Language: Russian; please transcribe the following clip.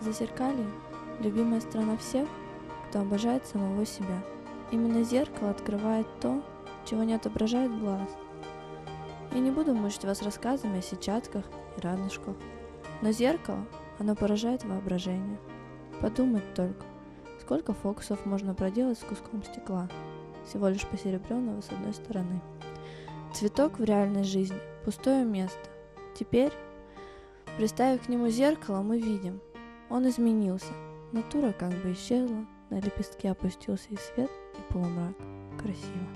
Зазеркалье – любимая страна всех, кто обожает самого себя. Именно зеркало открывает то, чего не отображает глаз. Я не буду мучить вас рассказами о сетчатках и радужках, но зеркало, оно поражает воображение. Подумать только, сколько фокусов можно проделать с куском стекла, всего лишь посеребренного с одной стороны. Цветок в реальной жизни – пустое место. Теперь, приставив к нему зеркало, мы видим, он изменился. Натура как бы исчезла, на лепестке опустился и свет, и полумрак. Красиво.